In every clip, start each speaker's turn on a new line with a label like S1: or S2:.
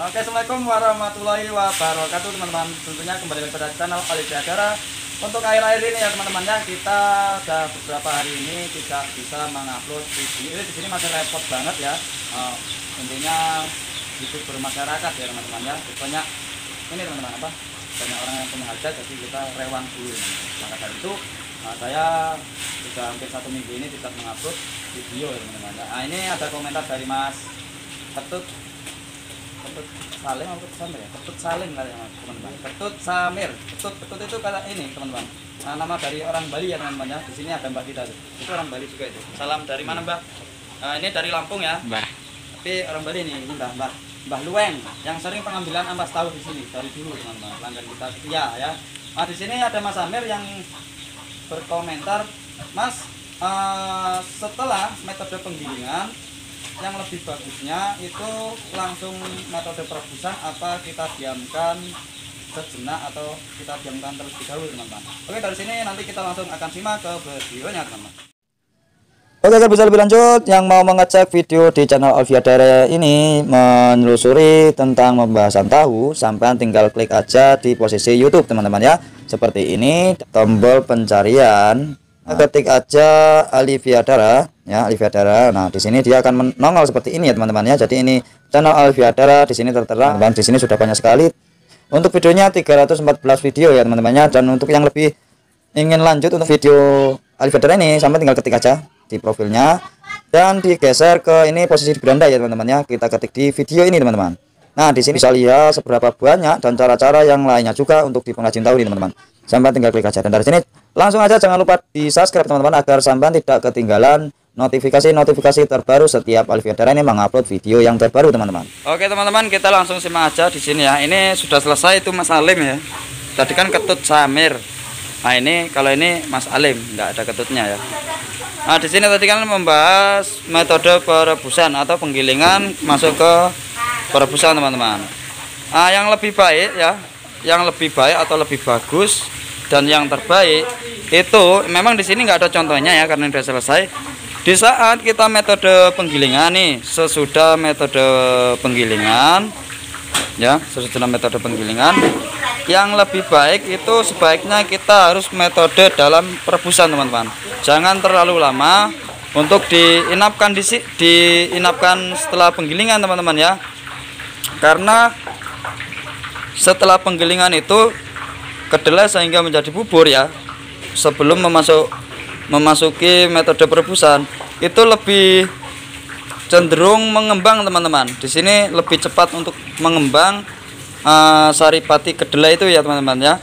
S1: Oke, Assalamualaikum warahmatullahi wabarakatuh teman-teman. Tentunya kembali pada channel Olivia Agara Untuk akhir-akhir ini ya teman-teman ya Kita sudah beberapa hari ini tidak bisa mengupload video. Ini di masih repot banget ya. Uh, Intinya hidup bermasyarakat ya teman-teman ya. Banyak ini teman-teman apa? Banyak orang yang punya hajat jadi kita rewang dulu. Maka dari itu uh, saya sudah hampir satu minggu ini tidak mengupload video ya. Teman-teman. Nah ini ada komentar dari Mas Ketut ketut saling atau ketut samir ya? Ketut saling kali ya teman-teman ketut samir ketut ketut itu kata ini teman-teman nah, nama dari orang Bali ya teman-teman ya. Di sini ada mbak kita tuh. Itu orang Bali juga itu. Salam dari mana mbak? Nah, ini dari Lampung ya.
S2: Mbah.
S1: tapi orang Bali nih ini mbak mbak mbah Lueng yang sering pengambilan ampas tahu di sini dari dulu teman-teman pelanggan kita setia ya. Nah di sini ada Mas Amir yang berkomentar Mas eh, setelah metode penggilingan yang lebih bagusnya itu langsung metode perebusan apa kita diamkan sejenak atau kita diamkan terlebih dahulu teman-teman. Oke dari sini nanti kita langsung akan simak ke videonya teman-teman.
S3: Oke agar bisa lebih lanjut yang mau mengecek video di channel Alvia Dere ini menelusuri tentang pembahasan tahu sampai tinggal klik aja di posisi YouTube teman-teman ya. Seperti ini tombol pencarian nah, ketik aja Alivia Dara ya Alivia Dara. Nah di sini dia akan menongol seperti ini ya teman-teman ya. Jadi ini channel Alivia Dara di sini tertera dan di sini sudah banyak sekali. Untuk videonya 314 video ya teman-teman ya. Dan untuk yang lebih ingin lanjut untuk video Alivia Dara ini sampai tinggal ketik aja di profilnya. Dan digeser ke ini posisi di beranda ya teman-teman ya. Kita ketik di video ini teman-teman. Nah di sini bisa lihat seberapa banyak dan cara-cara yang lainnya juga untuk di pengrajin tahu ini teman-teman. Sampai tinggal klik aja. Dan dari sini langsung aja jangan lupa di subscribe teman-teman agar sampai tidak ketinggalan notifikasi-notifikasi terbaru setiap Alvia Dara ini mengupload video yang terbaru teman-teman.
S1: Oke teman-teman kita langsung simak aja di sini ya. Ini sudah selesai itu Mas Alim ya. Tadi kan ketut Samir. Nah ini kalau ini Mas Alim nggak ada ketutnya ya. Nah, di sini tadi kan membahas metode perebusan atau penggilingan masuk ke perebusan, teman-teman. Nah, yang lebih baik ya, yang lebih baik atau lebih bagus dan yang terbaik itu memang di sini nggak ada contohnya ya karena sudah selesai. Di saat kita metode penggilingan nih, sesudah metode penggilingan ya, sesudah metode penggilingan yang lebih baik itu sebaiknya kita harus metode dalam perebusan teman-teman jangan terlalu lama untuk diinapkan di diinapkan setelah penggilingan teman-teman ya karena setelah penggilingan itu kedelai sehingga menjadi bubur ya sebelum memasuk memasuki metode perebusan. Itu lebih cenderung mengembang teman-teman. Di sini lebih cepat untuk mengembang uh, saripati kedelai itu ya teman-teman ya.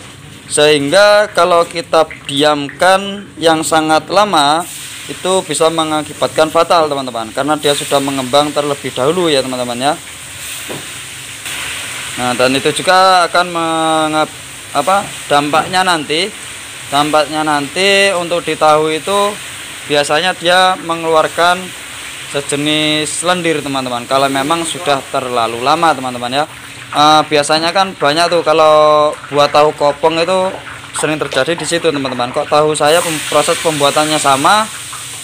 S1: Sehingga kalau kita diamkan yang sangat lama itu bisa mengakibatkan fatal teman-teman karena dia sudah mengembang terlebih dahulu ya teman-teman ya. Nah dan itu juga akan mengap, apa dampaknya nanti dampaknya nanti untuk ditahui itu biasanya dia mengeluarkan sejenis lendir teman-teman. Kalau memang sudah terlalu lama teman-teman ya. Uh, biasanya kan banyak tuh kalau buat tahu kopong itu sering terjadi di situ teman-teman. Kok tahu saya proses pembuatannya sama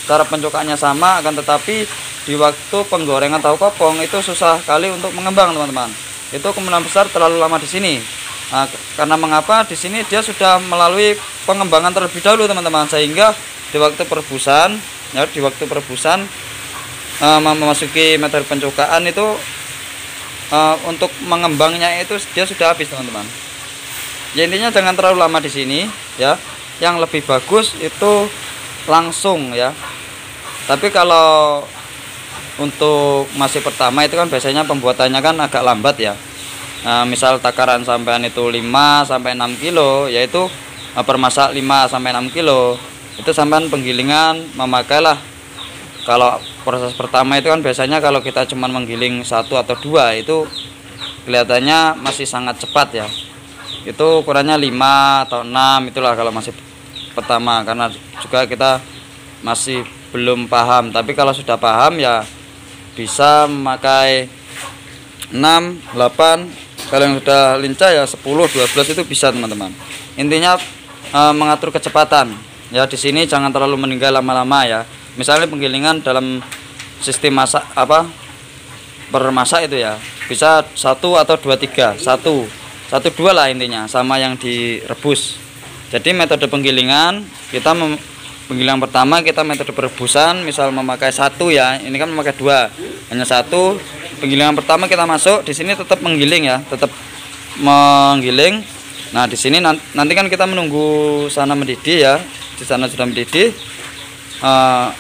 S1: cara pencukaannya sama akan tetapi di waktu penggorengan tahu kopong itu susah kali untuk mengembang teman-teman. Itu kemungkinan besar terlalu lama di sini nah, karena mengapa? Di sini dia sudah melalui pengembangan terlebih dahulu teman-teman sehingga di waktu perebusan ya di waktu perebusan uh, memasuki metode pencukaan itu uh, untuk mengembangnya itu dia sudah habis teman-teman. Ya intinya jangan terlalu lama di sini ya. Yang lebih bagus itu langsung ya. Tapi kalau untuk masih pertama itu kan biasanya pembuatannya kan agak lambat ya nah, misal takaran sampean itu 5 sampai 6 kilo yaitu uh, per masak 5 sampai 6 kilo itu sampean penggilingan memakailah. Kalau proses pertama itu kan biasanya kalau kita cuma menggiling satu atau dua itu kelihatannya masih sangat cepat ya. Itu ukurannya 5 atau 6 itulah kalau masih pertama karena juga kita masih belum paham. Tapi kalau sudah paham ya bisa memakai 6 8 kalau yang sudah lincah ya 10 12 itu bisa teman-teman. Intinya e, mengatur kecepatan. Ya di sini jangan terlalu meninggal lama-lama ya. Misalnya penggilingan dalam sistem masak apa bermasak itu ya bisa satu atau dua tiga satu. Satu dua lah intinya sama yang direbus. Jadi metode penggilingan kita penggilingan pertama kita metode perebusan misal memakai satu ya ini kan memakai dua. Hanya satu penggilingan pertama kita masuk di sini tetap menggiling ya tetap menggiling. Nah di sini nanti kan kita menunggu sana mendidih ya di sana sudah mendidih. Uh,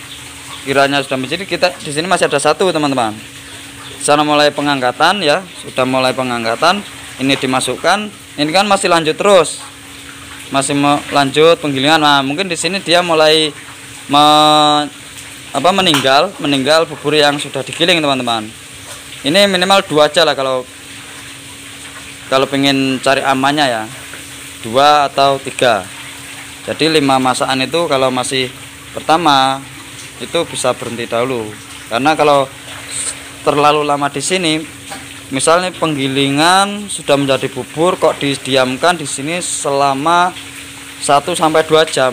S1: kiranya sudah mendidih kita di sini masih ada satu teman-teman. Sana mulai pengangkatan ya sudah mulai pengangkatan ini dimasukkan. Ini kan masih lanjut terus masih lanjut penggilingan. Nah mungkin di sini dia mulai me, apa meninggal meninggal bubur yang sudah digiling teman-teman ini minimal dua aja lah kalau kalau pengen cari amannya ya. Dua atau tiga. Jadi lima masakan itu kalau masih pertama itu bisa berhenti dahulu. Karena kalau terlalu lama di sini misalnya penggilingan sudah menjadi bubur kok didiamkan di sini selama 1 sampai 2 jam.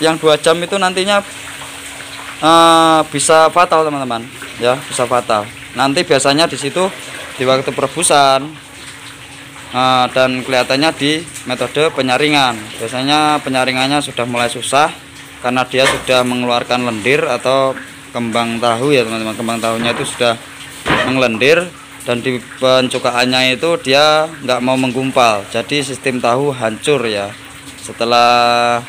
S1: Yang 2 jam itu nantinya uh, bisa fatal teman-teman ya bisa fatal. Nanti biasanya di situ di waktu perebusan uh, dan kelihatannya di metode penyaringan. Biasanya penyaringannya sudah mulai susah karena dia sudah mengeluarkan lendir atau kembang tahu ya teman-teman. Kembang tahunya itu sudah mengelendir dan di pencukaannya itu dia nggak mau menggumpal. Jadi sistem tahu hancur ya. Setelah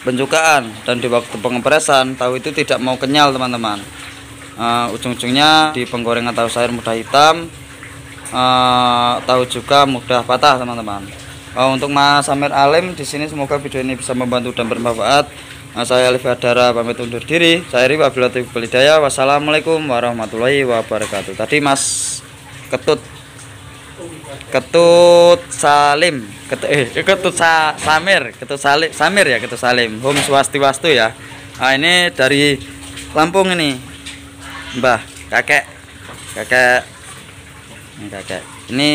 S1: pencukaan dan di waktu pengepresan tahu itu tidak mau kenyal teman-teman uh, ujung-ujungnya di penggorengan tahu sayur mudah hitam uh, tahu juga mudah patah teman-teman uh, untuk Mas Samir Alim di sini semoga video ini bisa membantu dan bermanfaat Nah, saya Alif Adara pamit undur diri. Saya Ri wabillahi walhidayah. Wassalamualaikum warahmatullahi wabarakatuh. Tadi Mas Ketut Ketut Salim, Ketut eh Ketut Sa, Samir, Ketut Salim, Samir ya, Ketut Salim. Home Swastiwastu ya. Nah, ini dari Lampung ini. Mbah, kakek. Kakek. Ini kakek. Ini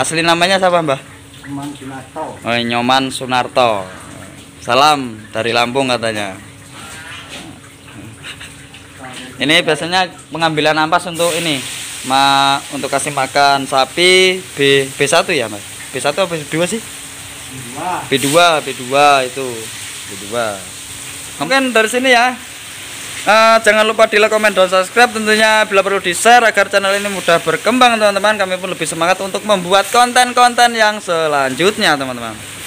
S1: asli namanya siapa, Mbah? Nyoman Sunarto. Oh, Nyoman Sunarto. Salam dari Lampung katanya. Ini biasanya pengambilan ampas untuk ini, ma untuk kasih makan sapi B B1 ya, Mas. B1 apa B2 sih? B2. B2, itu. B2. Mungkin dari sini ya. Uh, jangan lupa di like, komen, dan subscribe. Tentunya bila perlu di share agar channel ini mudah berkembang teman-teman. Kami pun lebih semangat untuk membuat konten-konten yang selanjutnya teman-teman